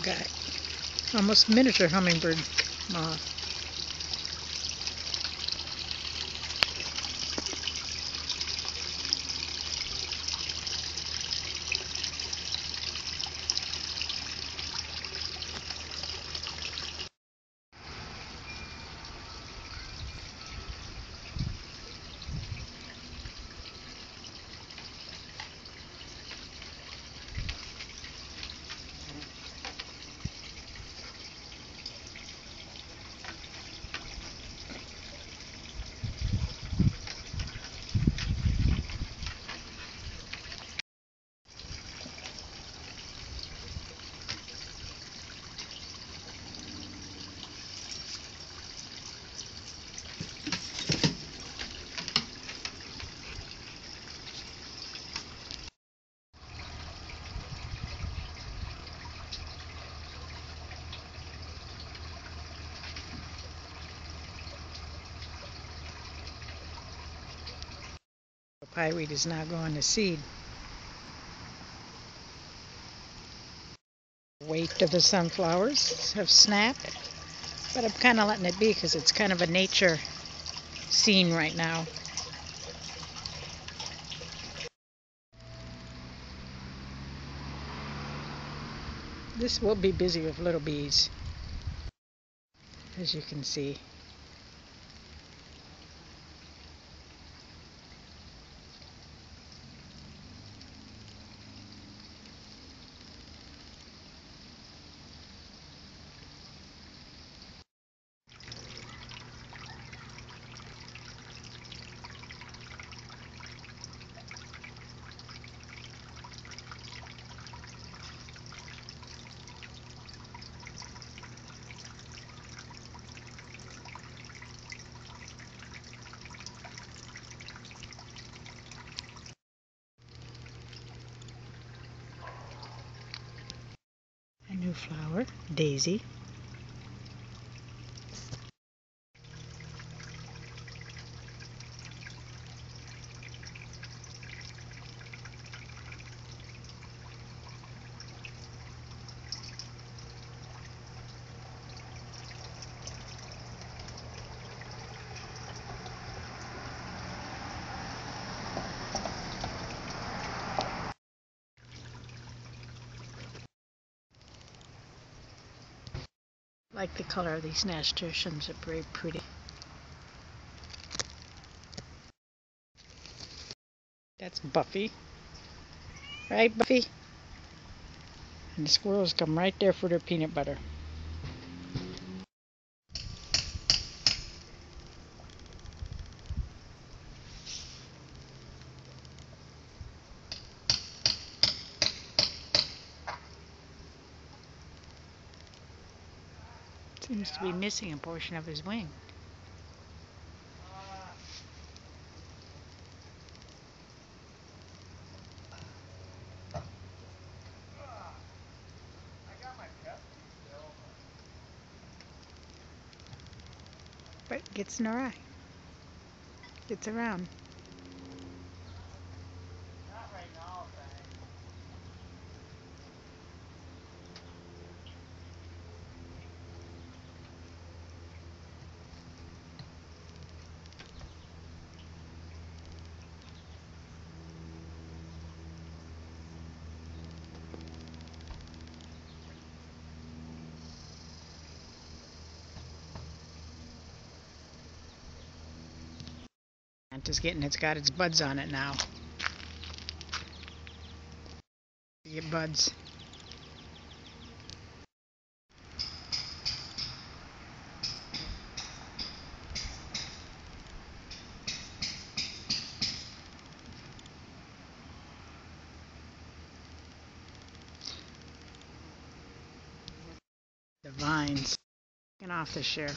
Guy. Almost miniature hummingbird moth. Pyeweed is now going to seed. Weight of the sunflowers have snapped, but I'm kind of letting it be because it's kind of a nature scene right now. This will be busy with little bees, as you can see. A flower, daisy. Like the color of these nasturtiums are very pretty. That's Buffy. Right, Buffy? And the squirrels come right there for their peanut butter. Seems to be missing a portion of his wing. But gets in eye. Gets around. Just getting it's got its buds on it now. Get buds. The vines. Getting off this share.